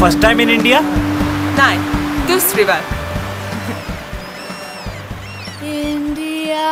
first time in India नहीं दूसरी बार India